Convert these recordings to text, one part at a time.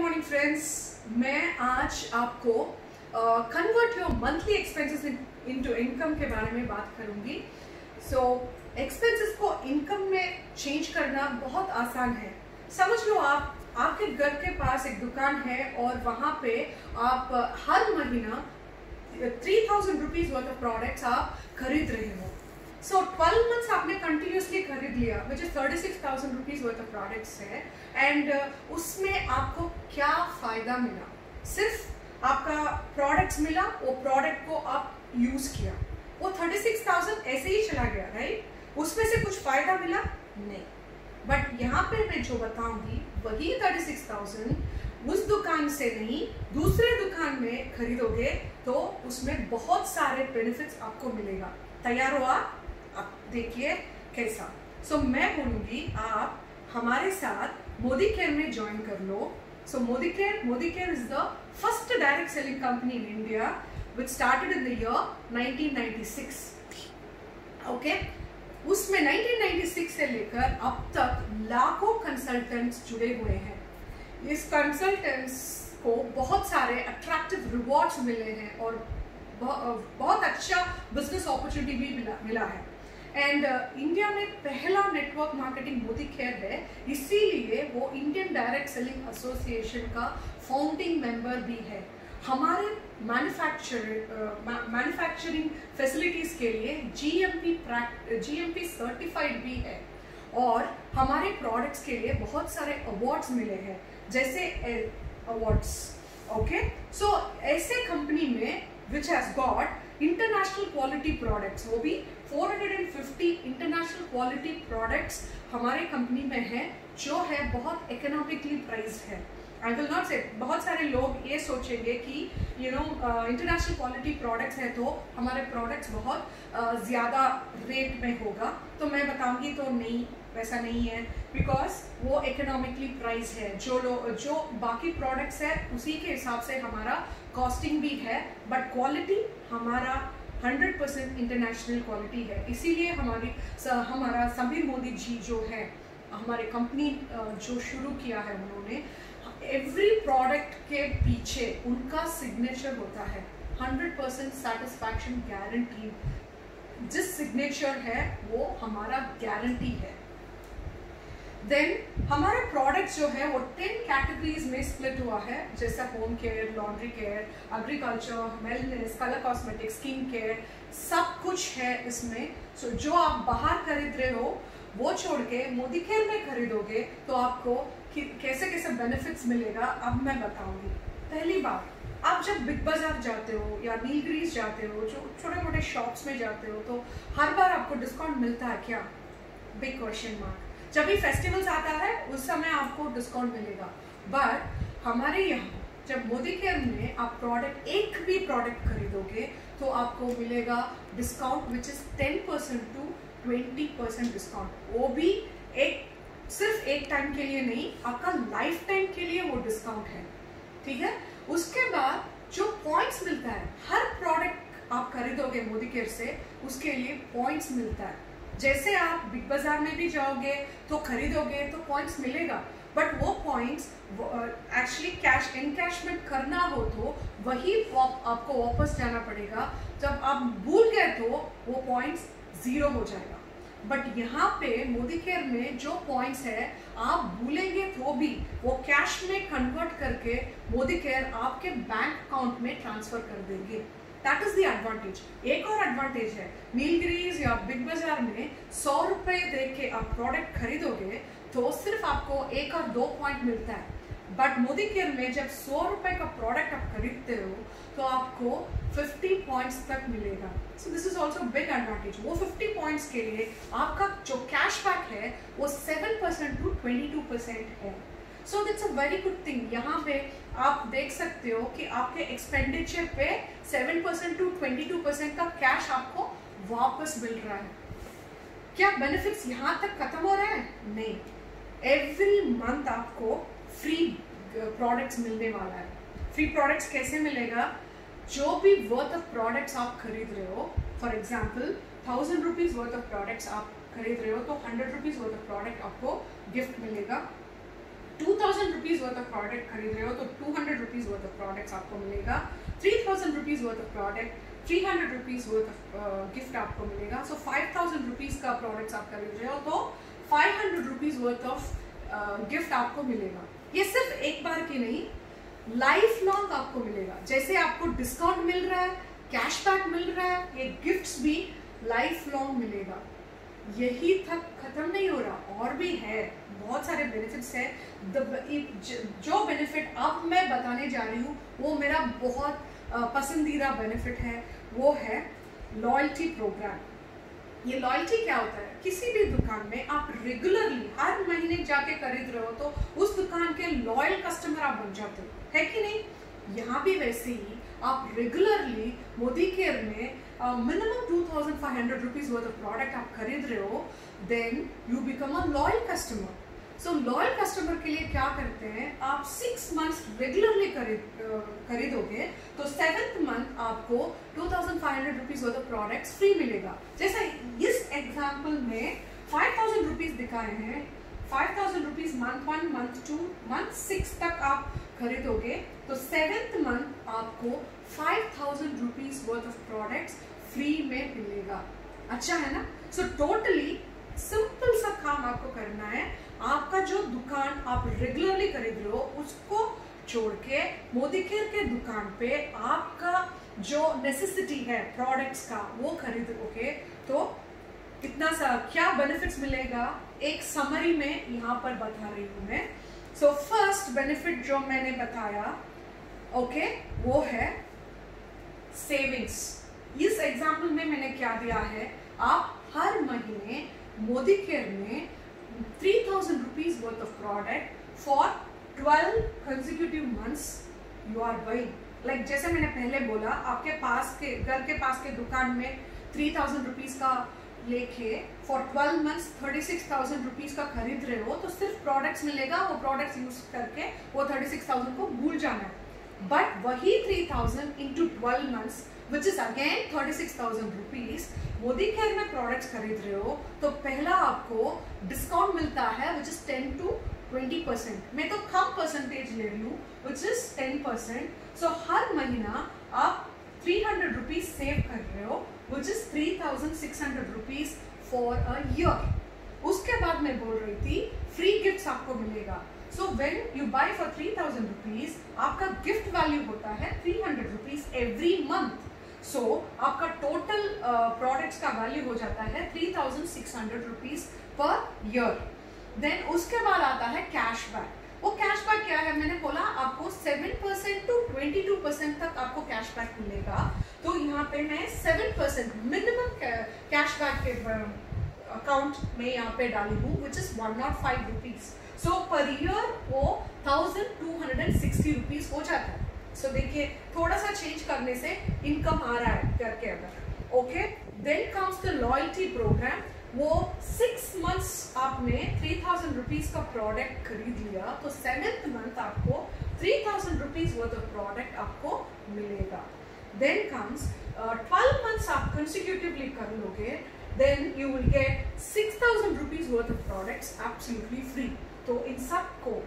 Morning friends मैं आज आपको convert your monthly expenses into income के बारे में बात करूँगी। सो so, एक्सपेंसेस को इनकम में चेंज करना बहुत आसान है। समझ लो आप आपके घर के पास एक दुकान है और वहाँ पे आप हर महीना three thousand rupees worth of products आप खरीद रहे हो। सो ट्वेल्व मंथ्स आपने कंटिन्यूसली खरीद लिया is thirty six thousand rupees worth of products है एंड uh, उसमें आपको क्या फ़ायदा मिला? सिर्फ़ आपका प्रोडक्ट्स मिला वो प्रोडक्ट को आप यूज़ किया। वो थर्टी सिक्स थाउज़ेंड ऐसे ही चला गया राइट उसमें से कुछ फ़ायदा मिला? नहीं। बट यहाँ पे मैं जो बताऊँगी वही थर्टी सिक्स थाउज़ेंड उस दुकान से नहीं दूसरे दुकान में खरीदोगे तो उसमें बहुत सारे बेनिफिट्स आपको मिलेगा। तैयार हो आप देखिए कैसा। सो so, मैं बोलूँगी आप हमारे साथ मोदी केयर में ज्वाइन कर लो। So Modi care Modi care is the first direct selling company in India which started in the year 1996 okay उसमें 1996 से लेकर अब तक लाखों कंसल्टेंट्स जुड़े हुए हैं। इस कंसल्टेंट्स को बहुत सारे अट्रैक्टिव रिवॉर्ड्स मिले हैं और बहुत अच्छा बिज़नेस अपॉर्चुनिटी भी मिला मिला है। एंड इंडिया uh, में पहला नेटवर्क मार्केटिंग मोदी केयर है। इसीलिए वो इंडियन डायरेक्ट सेलिंग एसोसिएशन का फाउंडिंग मेंबर भी है। हमारे मैन्युफैक्चर मैन्युफैक्चरिंग फैसिलिटीज़ के लिए जीएमपी जीएमपी सर्टिफाइड भी है। और हमारे प्रोडक्ट्स के लिए बहुत सारे अवार्ड्स मिले हैं जैसे अवार्ड्स ओके सो ऐसे कंपनी में which has got international quality products वो भी 450 इंटरनेशनल क्वालिटी प्रोडक्ट्स हमारे कंपनी में है, जो है बहुत इकोनॉमिकली प्राइस है। आई विल नॉट से बहुत सारे लोग ये सोचेंगे कि you know international quality products हैं तो हमारे प्रोडक्ट्स बहुत uh, ज़्यादा रेट में होगा। तो मैं बताऊँगी तो नहीं वैसा नहीं है। बिकॉज़ वो इकोनॉमिकली प्राइस है। जो लोग जो बाकी प्रोडक्ट्स है उसी के हिसाब से हमारा कॉस्टिंग भी है। बट क्वालिटी हमारा 100 परसेंट इंटरनेशनल क्वालिटी है। इसीलिए हमारी हमारा समीर मोदी जी जो है हमारे कंपनी जो शुरू किया है उन्होंने एवरी प्रोडक्ट के पीछे उनका सिग्नेचर होता है। 100 परसेंट सेटिस्फैक्शन गारंटी जिस सिग्नेचर है वो हमारा गारंटी है। देन हमारा प्रोडक्ट जो है वो टेन कैटेगरीज में स्प्लिट हुआ है। जैसा home care laundry care agriculture wellness colour cosmetic skin care सब कुछ है इसमें। सो so, जो आप बाहर खरीद रहे हो वो छोड़ के मोदी केयर में खरीदोगे तो आपको कैसे कैसे बेनिफिट्स मिलेगा, अब मैं बताऊँगी। पहली बात, आप जब बिग बाज़ार जाते हो या नीलगिरीज जाते हो, जो छोटे मोटे शॉप्स में जाते हो तो हर बार आपको डिस्काउंट मिलता है क्या? बिग क्वेश्चन मार्क जब भी फेस्टिवल्स आता है, उस समय आपको डिस्काउंट मिलेगा। बट हमारे यहाँ, जब मोदी केयर में आप प्रोडक्ट एक भी प्रोडक्ट खरीदोगे तो आपको मिलेगा discount which is ten percent to twenty percent discount वो भी एक सिर्फ़ एक टाइम के लिए नहीं, आपका लाइफ टाइम के लिए वो डिस्काउंट है। ठीक है? उसके बाद जो पॉइंट्स मिलता है, हर प्रोडक्ट आप खरीदोगे मोदी केयर से, उसके लिए पॉइंट्स मिलता है। जैसे आप बिग बाज़ार में भी जाओगे तो खरीदोगे तो पॉइंट्स मिलेगा। बट वो पॉइंट्स एक्चुअली कैश इनकैशमेंट करना हो तो वही आपको वापस जाना पड़ेगा। जब आप भूल गए तो वो पॉइंट्स ज़ीरो हो जाएगा। बट यहाँ पे मोदी केयर में जो पॉइंट्स है, आप भूलेंगे तो भी, वो कैश में कन्वर्ट करके मोदी केयर आपके बैंक अकाउंट में ट्रांसफ़र कर देंगे। दैट इज़ द एडवांटेज एक और एडवांटेज है नीलगिरीज या बिग बाज़ार में सौ रुपए दे के आप प्रोडक्ट खरीदोगे तो सिर्फ़ आपको एक और दो पॉइंट मिलता है। बट मोदी केयर में जब सौ रुपए का प्रोडक्ट आप खरीदते हो तो आपको 50 पॉइंट्स तक मिलेगा। So this is also big advantage वो 50 पॉइंट्स के लिए आपका जो कैशबैक है, वो 7 परसेंट टू 22 परसेंट है। So that's a very good thing यहाँ पे आप देख सकते हो कि आपके एक्सपेंडिचर पे 7 परसेंट टू 22 परसेंट का कैश आपको वापस मिल रहा है। क्या बेनिफिट्स यहाँ तक खत्म हो रहे हैं? नहीं। एवरी मंथ आपको फ्री प्रोडक्ट्स मिलने वाला है। फ्री प्रोडक्ट्स कैसे मिलेगा? जो भी वर्थ ऑफ़ प्रोडक्ट्स आप खरीद रहे हो for example thousand rupees worth of products आप खरीद रहे हो तो hundred rupees worth of product आपको गिफ्ट मिलेगा। Two thousand rupees worth of product खरीद रहे हो तो two hundred rupees worth of products आपको मिलेगा। Three thousand rupees worth of product three hundred rupees worth of gift आपको मिलेगा। सो फाइव थाउज़ेंड रुपीज़ का प्रोडक्ट्स आप खरीद रहे हो तो five hundred rupees worth of gift आपको मिलेगा। ये सिर्फ़ एक बार की नहीं लाइफ लॉन्ग आपको मिलेगा। जैसे आपको डिस्काउंट मिल रहा है कैशबैक मिल रहा है, ये गिफ्ट्स भी लाइफ लॉन्ग मिलेगा। यही तक खत्म नहीं हो रहा, और भी है, बहुत सारे बेनिफिट्स है। जो बेनिफिट अब मैं बताने जा रही हूँ, वो मेरा बहुत पसंदीदा बेनिफिट है, वो है लॉयल्टी प्रोग्राम ये लॉयल्टी क्या होता है? किसी भी दुकान में आप रेगुलरली हर महीने जाके खरीद रहे हो तो उस दुकान के लॉयल कस्टमर आप बन जाते हो। है कि नहीं? यहाँ भी वैसे ही आप रेगुलरली मोदी केयर में minimum two thousand five hundred rupees worth product आप खरीद रहे हो then you become a loyal customer so loyal customer के लिए क्या करते हैं? आप सिक्स मंथ्स रेगुलरली खरीद खरीदोगे तो सेवेंथ मंथ आपको two thousand five hundred rupees worth of products free मिलेगा। जैसा इस एग्ज़ाम्पल में फाइव थाउज़ेंड रुपीज़ दिखाए हैं five thousand rupees month one month two month six तक आप खरीदोगे तो सेवेंथ मंथ आपको five thousand rupees worth of products free में मिलेगा। अच्छा है ना? सो टोटली सिंपल सा काम आपको करना है। आपका जो दुकान आप रेगुलरली खरीद रहे हो उसको छोड़ के मोदी केयर के दुकान पे आपका जो नेसेसिटी है प्रोडक्ट्स का वो खरीदोगे तो कितना सा क्या बेनिफिट्स मिलेगा? एक समरी में यहाँ पर बता रही हूँ मैं। सो फ़र्स्ट बेनिफिट जो मैंने बताया ओके okay, वो है सेविंग्स इस एग्ज़ाम्पल में मैंने क्या दिया है? आप हर महीने मोदी केयर में three thousand rupees worth of product for twelve consecutive months you are buying like जैसे मैंने पहले बोला, आपके पास के, घर के पास के दुकान में थ्री थाउज़ेंड रुपीज़ का लेके for twelve months thirty six thousand rupees का खरीद रहे हो तो सिर्फ़ प्रोडक्ट्स मिलेगा, वो प्रोडक्ट्स यूज़ करके वो थर्टी सिक्स थाउज़ेंड को भूल जाना है। बट वही three thousand into twelve months which is again thirty six thousand rupees Modi care में प्रोडक्ट्स खरीद रहे हो तो पहला आपको डिस्काउंट मिलता है which is ten to twenty percent मैं तो कम परसेंटेज ले रही हूँ which is ten percent so हर महीना आप थ्री हंड्रेड रुपीज़ सेव कर रहे हो which is three thousand six hundred rupees for a year उसके बाद मैं बोल रही थी फ्री गिफ्ट आपको मिलेगा. So when you buy for three thousand rupees आपका गिफ्ट वैल्यू होता है three hundred rupees every month so so, आपका टोटल प्रोडक्ट्स uh, का वैल्यू हो जाता है three thousand six hundred rupees per year then उसके बाद आता है कैशबैक वो कैशबैक क्या है? मैंने बोला आपको seven percent to twenty two percent तक आपको कैशबैक मिलेगा। तो यहाँ पे मैं सेवन परसेंट मिनिमम कैशबैक के अकाउंट में यहाँ पे डाली हूँ which is one naught five rupees so per year वो thousand two hundred and sixty rupees हो जाता है। सो so, देखिए थोड़ा सा चेंज करने से इनकम आ रहा है करके अगर। Okay then comes the loyalty program वो सिक्स मंथ्स आपने थ्री थाउज़ेंड रुपीज़ का प्रोडक्ट खरीद लिया तो सेवेंथ मंथ आपको three thousand rupees worth of product आपको मिलेगा। देन कम्स ट्वेल्व मंथ्स आप कंसिक्यूटिवली कर लोगे then you will get six thousand rupees worth of products absolutely free तो इन सबको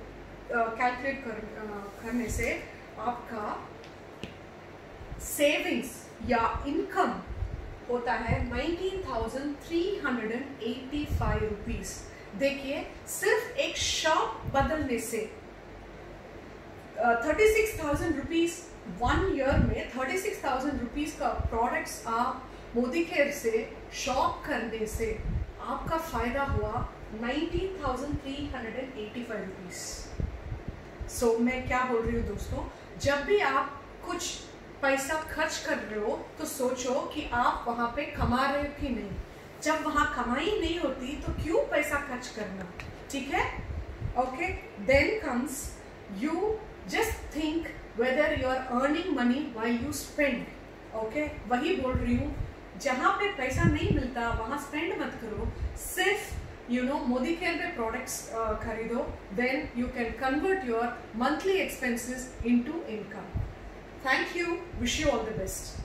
कैलकुलेट uh, कर, uh, करने से आपका सेविंग्स या इनकम होता है nineteen thousand three hundred and eighty five rupees देखिए, सिर्फ़ एक शॉप बदलने से thirty six thousand rupees one year में थर्टी सिक्स थाउज़ेंड रुपीज़ का प्रोडक्ट्स आप मोदी केयर से शॉप करने से आपका फ़ायदा हुआ nineteen thousand three hundred and eighty five rupees so मैं क्या बोल रही हूँ दोस्तों? जब भी आप कुछ पैसा खर्च कर रहे हो तो सोचो कि आप वहाँ पे कमा रहे हो कि नहीं। जब वहाँ कमाई नहीं होती तो क्यों पैसा खर्च करना? ठीक है? Okay then comes you just think whether you are earning money why you spend okay वही बोल रही हूँ, जहाँ पे पैसा नहीं मिलता, वहाँ स्पेंड मत करो, सिर्फ़ you know modi mein products uh, kharido then you can convert your monthly expenses into income. Thank you. Wish you all the best